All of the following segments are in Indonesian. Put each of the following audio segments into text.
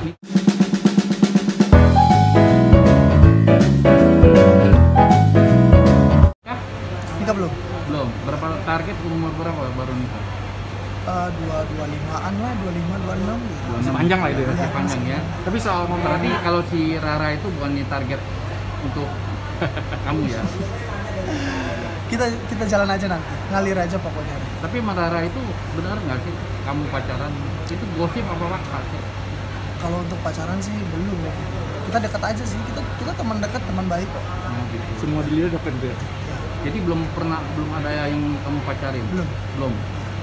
Kah? Nikah belum? Belum. Berapa target umur berapa baru nikah? Eh, dua dua limaan lah, dua lima, dua enam gitu. Panjang lah itu ya, Iya, masih panjang ya. Tapi soal berarti kalau si Rara itu bukan nih target untuk kamu ya. Kita kita jalan aja nanti, ngalir aja pokoknya. Tapi Rara itu benar nggak sih kamu pacaran? Itu gosip apa fakta sih? Kalau untuk pacaran sih belum. Kita dekat aja sih, kita kita teman dekat, teman baik kok. Oh, gitu. Semua dilihat dapat gitu ya. Jadi belum pernah belum ada yang kamu pacarin? Belum. Belum.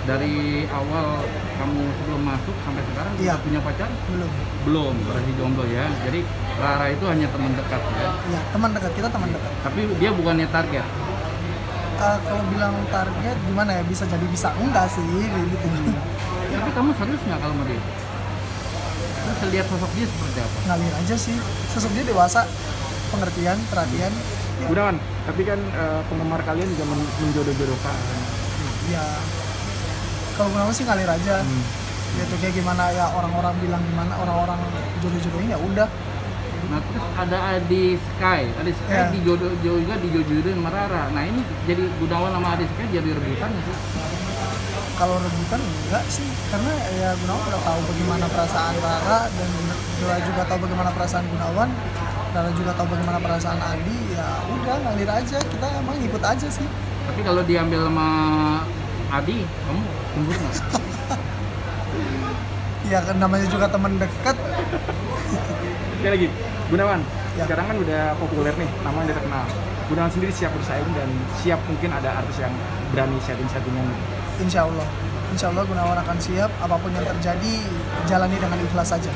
Dari awal kamu sebelum masuk sampai sekarang Iya. sudah punya pacar? Belum. Belum, berarti jomblo ya. Jadi Rara itu hanya teman dekat ya. Ya, teman dekat kita teman dekat. Tapi dia bukannya target. Eh, kalau bilang target gimana ya bisa jadi bisa enggak sih kayak gitu. Tapi kamu serius nggak kalau sama dia? Terus lihat sosok dia seperti apa? ngalir aja sih. Sosok dia dewasa, pengertian, perhatian. Gunawan, tapi kan eh, penggemar kalian juga men- menjodoh-jodohkan. Ya kalau menurut sih ngalir aja. Hmm. Ya tuh kayak gimana ya orang-orang bilang gimana orang-orang jodoh-jodohin ya udah. Nah terus ada Adi Sky, Adi Sky Ya. dijodoh juga dijodohin sama Rara. Nah ini jadi Gunawan sama Adi Sky jadi rebutan sih? Kalau rebutan enggak sih, karena ya Gunawan udah tahu bagaimana perasaan Rara dan Rara juga tahu bagaimana perasaan Gunawan. Rara juga tahu bagaimana perasaan Adi. Ya udah ngalir aja, kita emang ikut aja sih. Tapi kalau diambil sama Adi, kamu cemburu nggak? Ya kan namanya juga teman dekat. Sekali lagi, Gunawan, Ya. sekarang kan udah populer nih, namanya udah terkenal. Gunawan sendiri siap bersaing dan siap mungkin ada artis yang berani setting-settingan. Insya Allah, Insya Allah Gunawan akan siap. Apa pun yang terjadi, jalani dengan ikhlas saja.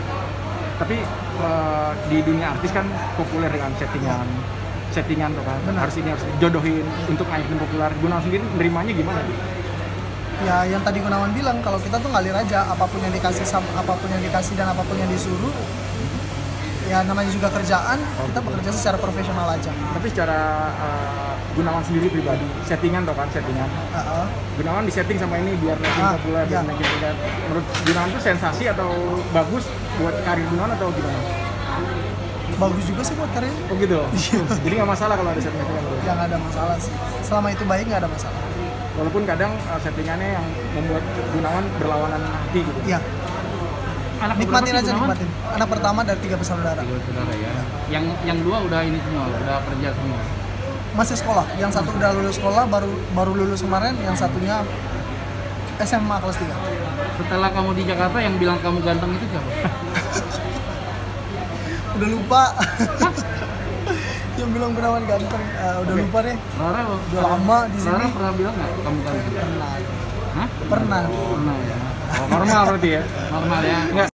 Tapi eh, di dunia artis kan populer dengan settingan, settingan tuh kan. Benar. Harus ini harus jodohin untuk naikin populer. Gunawan sendiri nerimanya gimana? Di? Ya yang tadi Gunawan bilang, kalau kita tuh ngalir aja. Apa pun yang dikasih, apa pun yang dikasih dan apa pun yang disuruh, ya namanya juga kerjaan. Kita bekerja secara profesional aja. Tapi secara eh, Gunawan sendiri pribadi, settingan tuh kan, settingan. Heeh. Gunawan disetting sama ini biar naikin Ah, populer, biar iya. naikin populer. Menurut Gunawan itu sensasi atau bagus buat karir Gunawan atau gimana? Bagus juga sih buat karir. Oh gitu. Jadi nggak masalah kalau ada settingan gitu. Ya ada masalah sih. Selama itu baik nggak ada masalah. Walaupun kadang uh, settingannya yang membuat Gunawan berlawanan hati gitu. Iya. Anak Nikmatin aja Gunawan? nikmatin. Anak pertama dari tiga bersaudara. Tiga saudara ya. Yang yang dua udah ini semua, udah kerja semua. Masih sekolah. Yang satu udah lulus sekolah, baru baru lulus kemarin. Yang satunya SMA kelas 3 Setelah kamu di Jakarta yang bilang kamu ganteng itu siapa? Udah lupa. yang bilang Gunawan ganteng. Eh, udah lupa deh. Rara Udah lama di sini. Rara pernah bilang nggak kamu ganteng? Pernah. Hah? Pernah. Pernah ya. Oh, normal berarti ya. Normal ya. Enggak,